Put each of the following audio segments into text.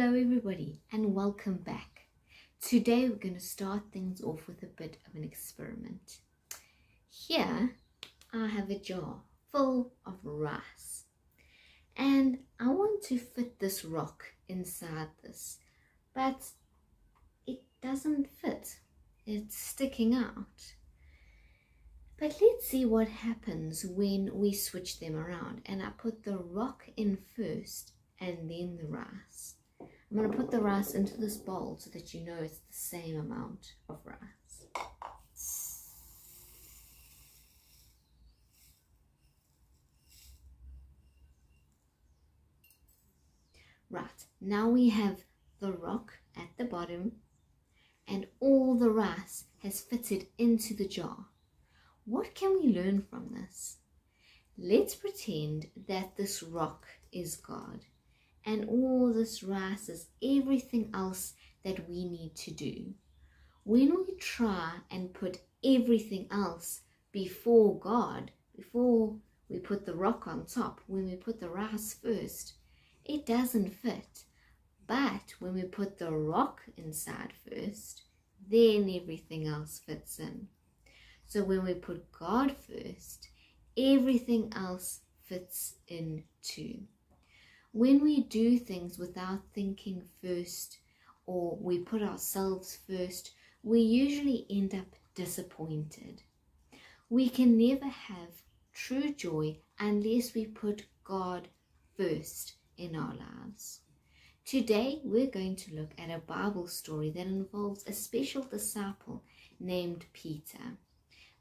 Hello, everybody, and welcome back. Today, we're going to start things off with a bit of an experiment. Here, I have a jar full of rice, and I want to fit this rock inside this, but it doesn't fit, it's sticking out. But let's see what happens when we switch them around and I put the rock in first and then the rice. I'm going to put the rice into this bowl so that you know it's the same amount of rice. Right, now we have the rock at the bottom and all the rice has fitted into the jar. What can we learn from this? Let's pretend that this rock is God and all this rice is everything else that we need to do. When we try and put everything else before God, before we put the rock on top, when we put the rice first, it doesn't fit. But when we put the rock inside first, then everything else fits in. So when we put God first, everything else fits in too. When we do things without thinking first or we put ourselves first, we usually end up disappointed. We can never have true joy unless we put God first in our lives. Today, we're going to look at a Bible story that involves a special disciple named Peter.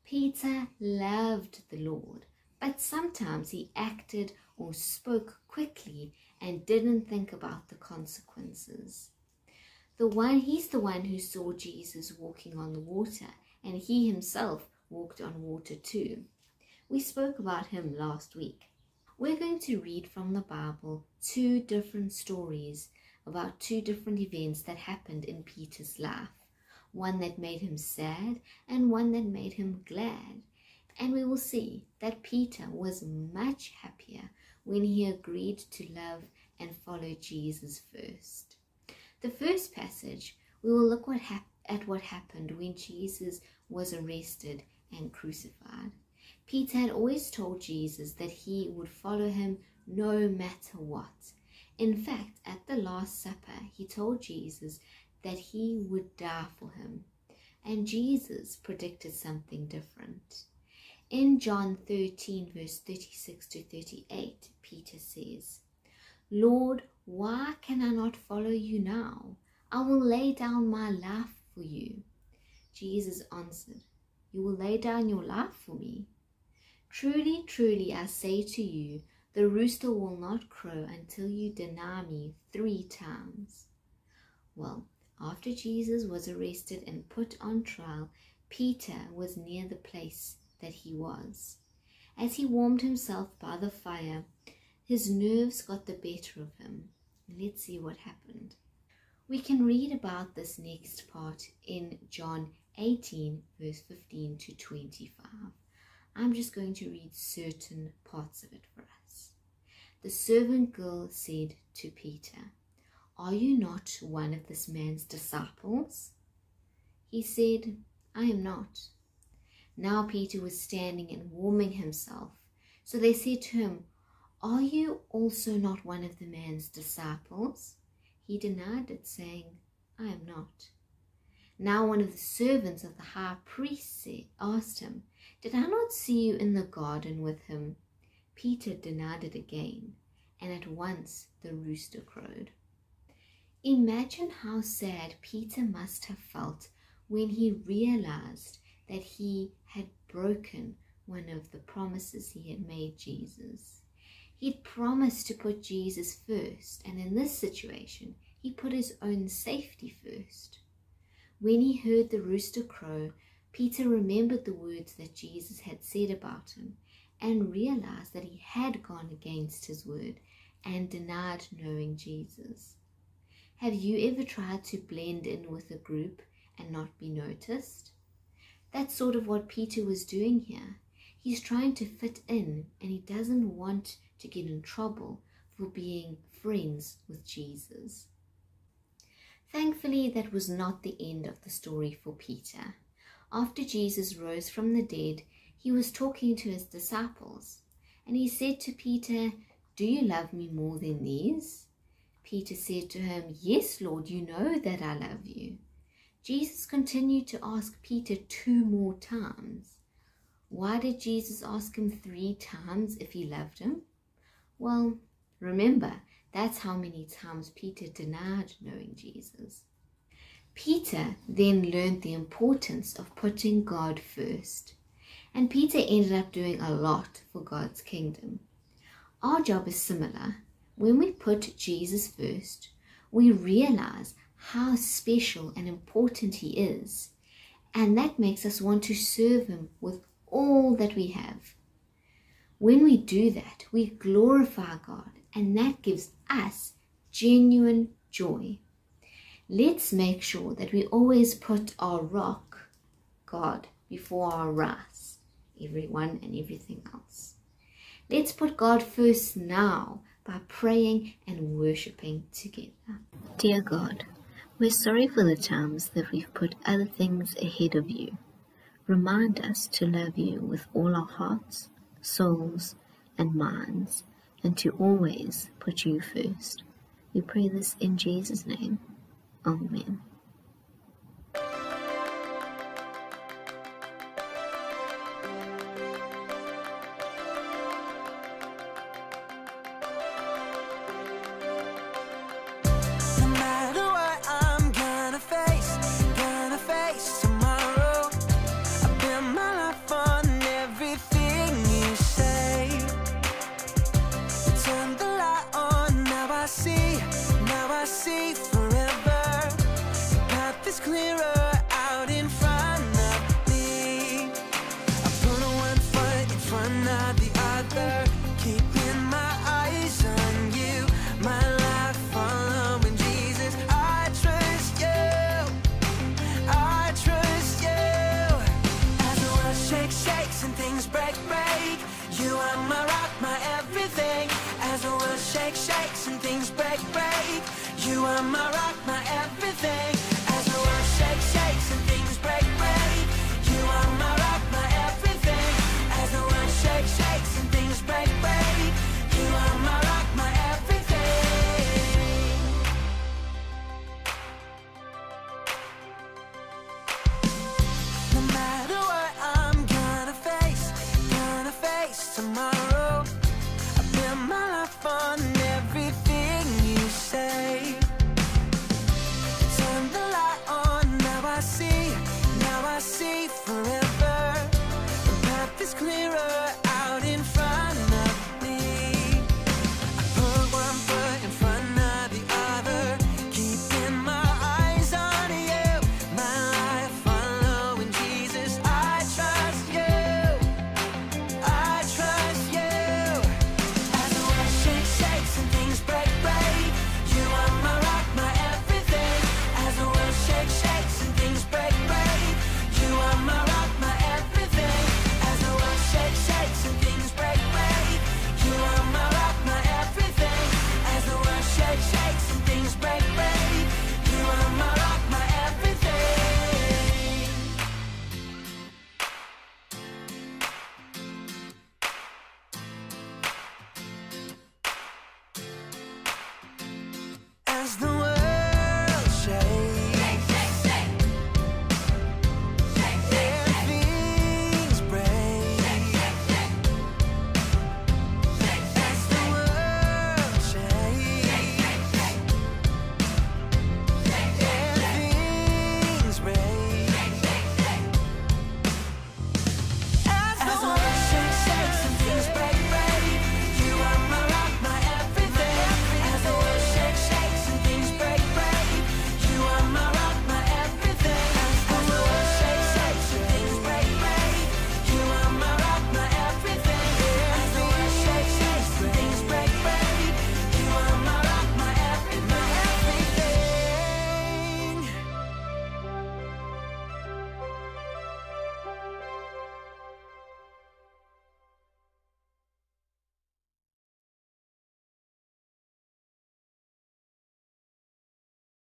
Peter loved the Lord, but sometimes he acted or spoke quickly and didn't think about the consequences. The one he's the one who saw Jesus walking on the water and he himself walked on water too. We spoke about him last week. We're going to read from the Bible two different stories about two different events that happened in Peter's life. One that made him sad and one that made him glad. And we will see that Peter was much happier when he agreed to love and follow Jesus first. The first passage, we will look what at what happened when Jesus was arrested and crucified. Peter had always told Jesus that he would follow him no matter what. In fact, at the Last Supper, he told Jesus that he would die for him. And Jesus predicted something different. In John 13, verse 36 to 38, Peter says, Lord, why can I not follow you now? I will lay down my life for you. Jesus answered, You will lay down your life for me. Truly, truly, I say to you, the rooster will not crow until you deny me three times. Well, after Jesus was arrested and put on trial, Peter was near the place that he was. As he warmed himself by the fire, his nerves got the better of him. Let's see what happened. We can read about this next part in John 18, verse 15 to 25. I'm just going to read certain parts of it for us. The servant girl said to Peter, Are you not one of this man's disciples? He said, I am not. Now Peter was standing and warming himself. So they said to him, Are you also not one of the man's disciples? He denied it, saying, I am not. Now one of the servants of the high priest asked him, Did I not see you in the garden with him? Peter denied it again, and at once the rooster crowed. Imagine how sad Peter must have felt when he realized that he had broken one of the promises he had made Jesus. He'd promised to put Jesus first, and in this situation, he put his own safety first. When he heard the rooster crow, Peter remembered the words that Jesus had said about him and realized that he had gone against his word and denied knowing Jesus. Have you ever tried to blend in with a group and not be noticed? That's sort of what Peter was doing here. He's trying to fit in and he doesn't want to get in trouble for being friends with Jesus. Thankfully, that was not the end of the story for Peter. After Jesus rose from the dead, he was talking to his disciples, and he said to Peter, Do you love me more than these? Peter said to him, Yes, Lord, you know that I love you. Jesus continued to ask Peter two more times. Why did Jesus ask him three times if he loved him? Well, remember, that's how many times Peter denied knowing Jesus. Peter then learned the importance of putting God first, and Peter ended up doing a lot for God's kingdom. Our job is similar. When we put Jesus first, we realize how special and important he is, and that makes us want to serve him with all that we have. When we do that, we glorify God, and that gives us genuine joy. Let's make sure that we always put our rock, God, before our rice, everyone and everything else. Let's put God first now by praying and worshipping together. Dear God, we're sorry for the times that we've put other things ahead of you. Remind us to love you with all our hearts, souls, and minds, and to always put you first. We pray this in Jesus' name. Amen. were my rock, my everything. As the world shakes, shakes and things break, break. You are my rock, my everything. As the world shakes, shakes and things break, break. You are my rock, my everything. No matter what I'm gonna face, gonna face tomorrow.